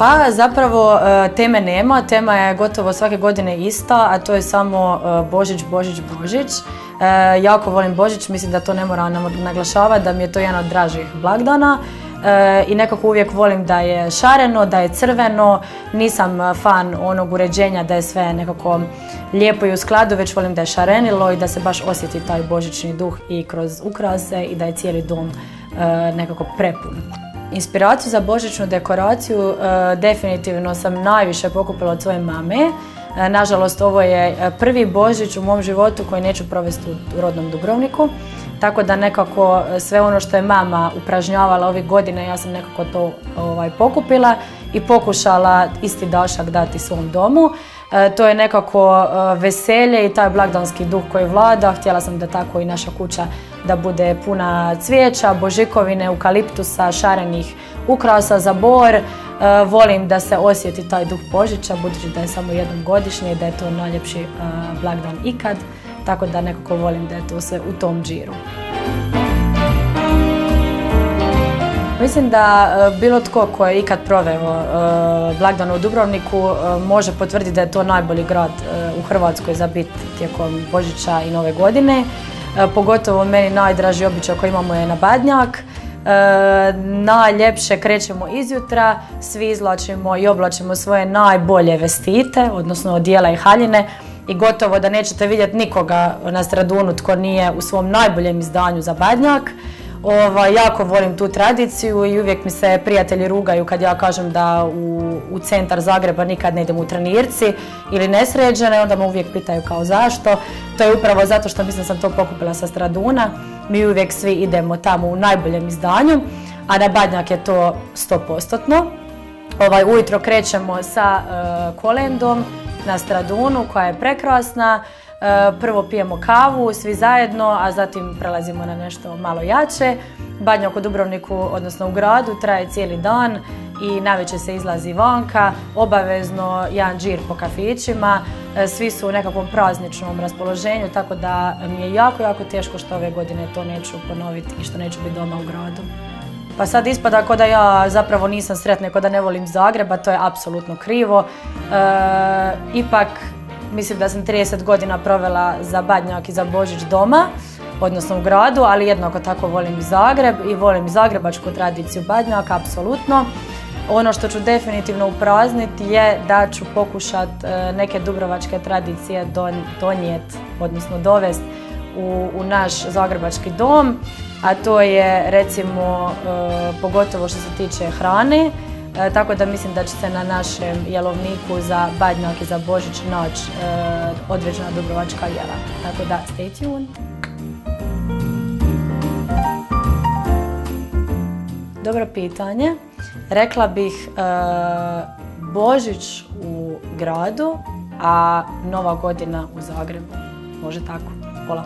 Pa zapravo e, teme nema, tema je gotovo svake godine ista, a to je samo e, Božić, Božić, Božić. E, jako volim Božić, mislim da to ne moram naglašavati, da mi je to jedan od dražih blagdana. I nekako uvijek volim da je šareno, da je crveno, nisam fan onog uređenja da je sve nekako lijepo i u skladu, već volim da je šarenilo i da se baš osjeti taj božićni duh i kroz ukrase i da je cijeli dom nekako prepun. Inspiraciju za božićnu dekoraciju e, definitivno sam najviše pokupila od svoje mame. E, nažalost, ovo je e, prvi božić u mom životu koji neću provesti u rodnom Dubrovniku. Tako da nekako sve ono što je mama upražnjavala ovih godina, ja sam nekako to ovaj, pokupila i pokušala isti dašak dati svom domu. To je nekako veselje i taj blagdanski duh koji vlada. Htjela sam da tako i naša kuća da bude puna cvijeća, božikovine, eukaliptusa, šarenih ukrasa za bor. E, volim da se osjeti taj duh Božića, budući da je samo jednom godišnje i da je to najljepši e, blagdan ikad. Tako da nekako volim da je to sve u tom džiru. Mislim da e, bilo tko ko je ikad proveo blagdan u Dubrovniku može potvrditi da je to najbolji grad u Hrvatskoj za biti tijekom Božića i Nove godine. E, pogotovo meni najdraži običaj koji imamo je na badnjak. E, najljepše krećemo izjutra, svi izlačimo i oblačimo svoje najbolje vestite, odnosno odijela i haljine i gotovo da nećete vidjeti nikoga na stradunu tko nije u svom najboljem izdanju za badnjak. Ovaj, jako volim tu tradiciju i uvijek mi se prijatelji rugaju kad ja kažem da u, centar Zagreba nikad ne idem u trenirci ili nesređene, onda me uvijek pitaju kao zašto. To je upravo zato što mislim sam to pokupila sa Straduna. Mi uvijek svi idemo tamo u najboljem izdanju, a na Badnjak je to 100%. Ovaj, ujutro krećemo sa uh, kolendom na Stradunu koja je prekrasna. E, prvo pijemo kavu, svi zajedno, a zatim prelazimo na nešto malo jače. Badnjak u Dubrovniku, odnosno u gradu, traje cijeli dan i navečer se izlazi vanka, obavezno jedan džir po kafićima, e, svi su u nekakvom prazničnom raspoloženju, tako da mi je jako, jako teško što ove godine to neću ponoviti i što neću biti doma u gradu. Pa sad ispada kao da ja zapravo nisam sretna, kao da ne volim Zagreba, to je apsolutno krivo. E, ipak Mislim da sam 30 godina provela za Badnjak i za Božić doma, odnosno u gradu, ali jednako tako volim i Zagreb i volim zagrebačku tradiciju Badnjaka, apsolutno. Ono što ću definitivno uprazniti je da ću pokušat e, neke dubrovačke tradicije donijeti, odnosno dovesti u, naš zagrebački dom, a to je recimo e, pogotovo što se tiče hrane, E, tako da mislim da će se na našem jelovniku za Badnjak i za Božić noć e, određena Dubrovačka jela. Tako da, stay tuned. Dobro pitanje. Rekla bih e, Božić u gradu, a Nova godina u Zagrebu. Može tako, pola